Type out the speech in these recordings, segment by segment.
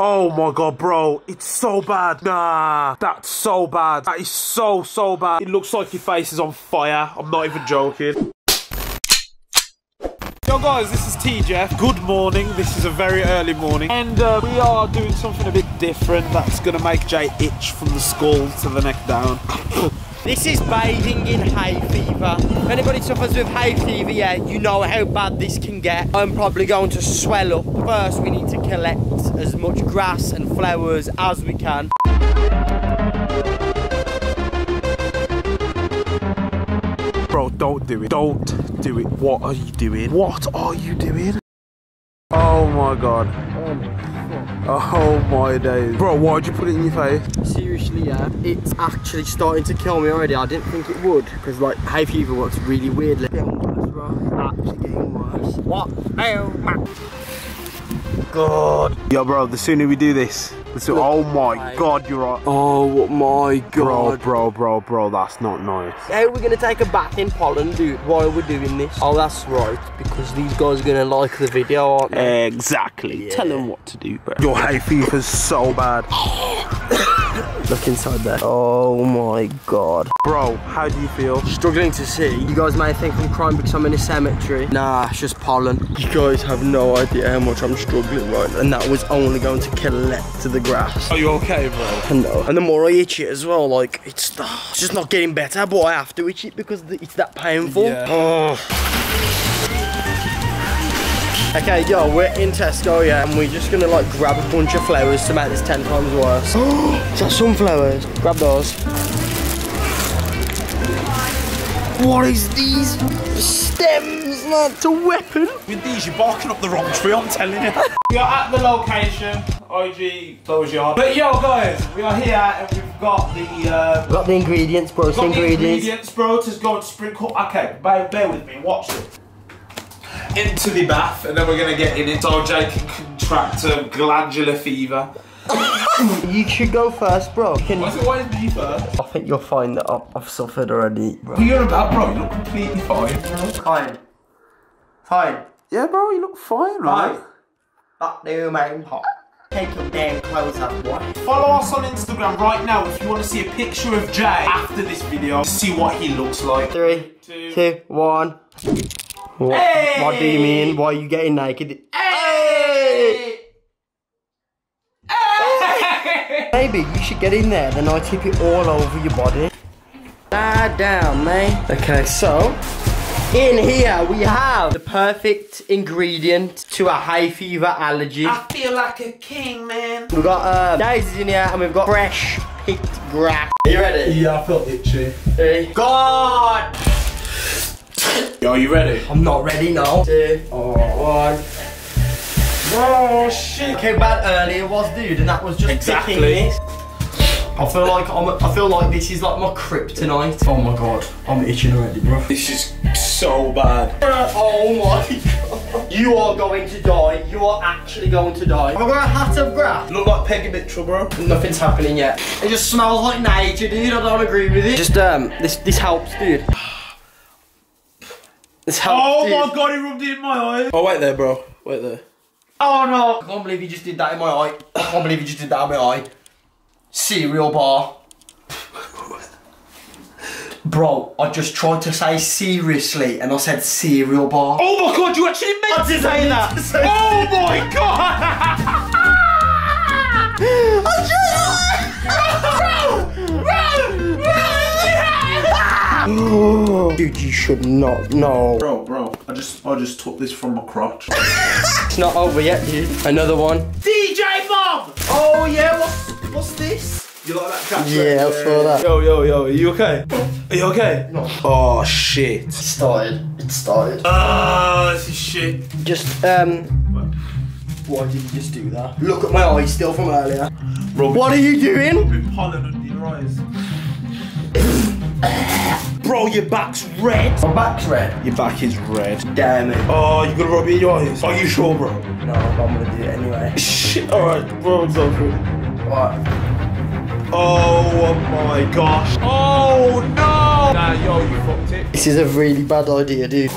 Oh my god, bro, it's so bad. Nah, that's so bad. That is so, so bad. It looks like your face is on fire. I'm not even joking. Yo guys, this is TJ. Good morning. This is a very early morning. And uh, we are doing something a bit different that's going to make Jay itch from the skull to the neck down. This is bathing in hay fever. If anybody suffers with hay fever, yeah, you know how bad this can get. I'm probably going to swell up. First, we need to collect as much grass and flowers as we can. Bro, don't do it. Don't do it. What are you doing? What are you doing? Oh my god. Oh my days. Bro, why'd you put it in your face? Seriously, yeah, it's actually starting to kill me already. I didn't think it would, because like hay fever works really weirdly. Getting worse, bro. Actually getting worse. What? Oh my. God. Yo, bro, the sooner we do this, the sooner. Oh, oh my god, you're right. Oh my god. Bro, bro, bro, bro, that's not nice. How are we gonna take a bath in pollen, dude? Why are we doing this? Oh, that's right, because these guys are gonna like the video, aren't they? Exactly. Yeah. Tell them what to do, bro. Your hay fever's so bad. Look inside there. Oh my god. Bro, how do you feel? Struggling to see. You guys may think I'm crying because I'm in a cemetery. Nah, it's just pollen. You guys have no idea how much I'm struggling right now. And that was only going to collect to the grass. Are you okay, bro? I know. Uh, and the more I itch it as well, like, it's, uh, it's just not getting better, but I have to itch it because it's that painful. Yeah. Oh. Okay, yo, we're in Tesco, yeah, and we're just gonna like grab a bunch of flowers to make this 10 times worse. Is that sunflowers? Grab those. What is these? Stems, man, it's a weapon. With these, you're barking up the wrong tree, I'm telling you. we are at the location, IG Close Yard. But yo, guys, we are here and we've got the, uh, Got the ingredients, bro, got the ingredients. ingredients, bro, to go and sprinkle. Okay, bear, bear with me, watch it. Into the bath, and then we're gonna get in it so Jay can contract a glandular fever. You should go first, bro. Can, Why's it always me first? I think you'll find that I've, I've suffered already, bro. What are you on about, bro? You look completely fine, bro. Fine. Fine. Yeah, bro, you look fine, right? That new man hot. Take your damn clothes off, boy. Follow us on Instagram right now if you want to see a picture of Jay after this video. See what he looks like. Three, Two. two, one. What, Hey! what do you mean? Why are you getting naked? Hey! Maybe you should get in there, then I'll tip it all over your body. Lie down, man. Okay, so in here we have the perfect ingredient to a hay fever allergy. I feel like a king, man. We've got uh, daisies in here and we've got fresh picked grass. Are you ready? Yeah, I feel itchy. Three. God! Yo, are you ready? I'm not ready now. Two. One. Oh, shit. Look how bad earlier was, dude, and that was just Exactly. picking this. I feel like I'm. I feel like this is like my kryptonite. Oh my god, I'm itching already, bro. This is so bad. Oh my god. You are going to die. You are actually going to die. Have I got a hat of grass? Look like Peggy Mitchell, bro. Nothing's happening yet. It just smells like nature, dude. I don't agree with it. Just um, this this helps, dude. This helps. Oh dude. my god, he rubbed it in my eye. Oh, wait there, bro. Wait there. Oh no! I can't believe you just did that in my eye. I can't believe you just did that in my eye. Cereal bar. Bro, I just tried to say seriously and I said cereal bar. Oh my god, you actually meant I to say that. to say- Oh my god. Dude, you should not know. Bro, bro, I just, I just took this from my crotch. It's not over yet, dude. Another one. DJ Bob. Oh yeah, what's what's this? You like that catch? Yeah, I saw that. Yo, yo, yo, are you okay? Are you okay? No. Oh shit. It started. It started. Ah, this is shit. Just um. Why did you just do that? Look at my eyes still from earlier. Rub What are you doing? rubbing pollen under your eyes. Bro, your back's red. My back's red. Your back is red. Damn it. Oh, you gonna rub it in your eyes? Are you sure, bro? No, I'm gonna do it anyway. Shit. All right, bro, go for it. What? Oh my gosh. Oh no. Nah, yo, you fucked it. This is a really bad idea, dude.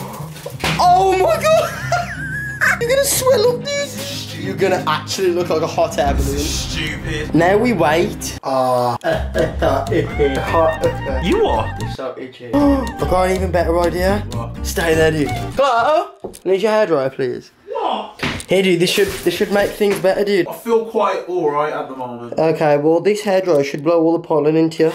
Oh my god! you're gonna swell up, dude. You're gonna actually look like a hot air balloon. Stupid. Now we wait. Ah. Uh, uh, uh, you are? You're so itchy. I've got an even better idea. What? Stay there, dude. Hello? Need your hairdryer, please. Here, dude. This should this should make things better, dude. I feel quite alright at the moment. Okay, well, this hairdryer should blow all the pollen into you.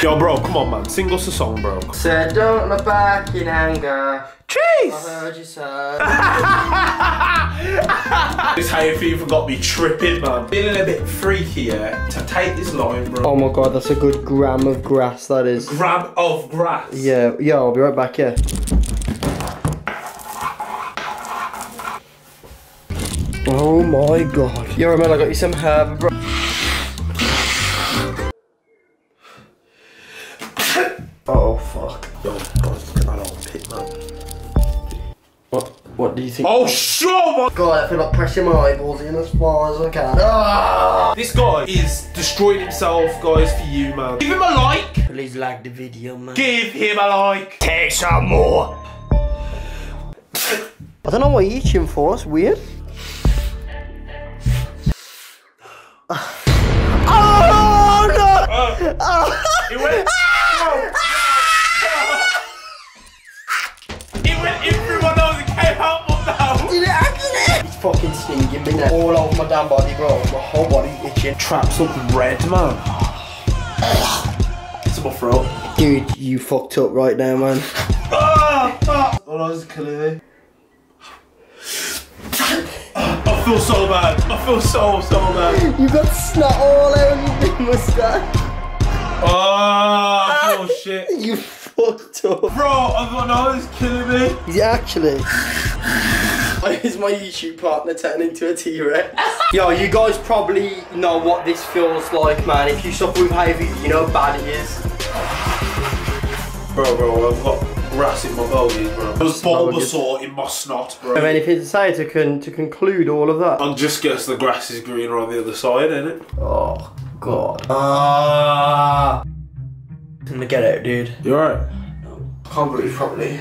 Yo, bro, come on, man. Sing us a song, bro. Said, don't look back in anger. Cheese! I heard you say. This hay fever got me tripping, man. Feeling a bit freaky, yeah? To take this line, bro. oh my god, that's a good gram of grass, that is. Gram of grass. Yeah, yeah, I'll be right back, yeah. Oh my god. Yo, man, I got you some herb, bro. Oh, fuck. Yo, guys, look at that old pit, man. What, what do you think? Oh, sure, my God, I feel like pressing my eyeballs in as far as I can. Ah! This guy is destroying himself, guys, for you, man. Give him a like. Please like the video, man. Give him a like. Take some more. I don't know what you're itching for, it's weird. oh no! Uh, it fucking stinging me now. All over my damn body, bro. My whole body itching. Traps look red, man. It's in my throat. Dude, you fucked up right now, man. Ah, ah. Oh, that was killing me. I feel so bad. I feel so, so bad. You got snot all over your big mustache. Oh, I feel shit. You fucked up. Bro, I thought that was killing me. Is it actually? Why is my YouTube partner turning into a T-Rex? Yo, you guys probably know what this feels like, man. If you suffer with hay fever, you know how bad it is. Bro, bro, I've got grass in my bogies, bro. There's Bulbasaur in my snot, I bro. mean, if it's to say to, con to conclude all of that. And just guess the grass is greener on the other side, innit? Oh, God. Ah. I'm gonna get out, dude. You alright? Can't breathe properly.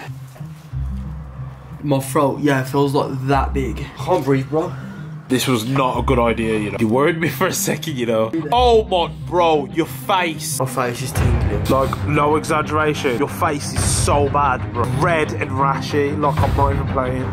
My throat, yeah, feels like that big. Can't breathe, bro. This was not a good idea, you know. You worried me for a second, you know. Oh my, bro, your face. My face is tingling. Like, no exaggeration. Your face is so bad, bro. Red and rashy, like I'm not even playing.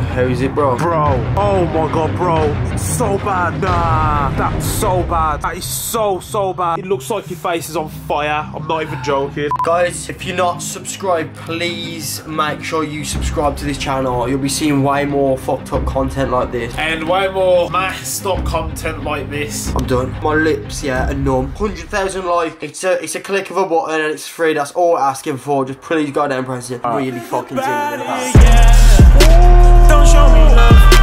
How is it, bro? Bro, oh my god, bro. It's so bad. Nah, that's so bad. That is so, so bad. It looks like your face is on fire. I'm not even joking. Guys, if you're not subscribed, please make sure you subscribe to this channel. You'll be seeing way more fucked up content like this. And way more messed up content like this. I'm done. My lips, yeah, are numb. 100,000 likes. It's a, it's a click of a button and it's free. That's all we're asking for. Just please go down and press it. Really fucking. Don't show me love.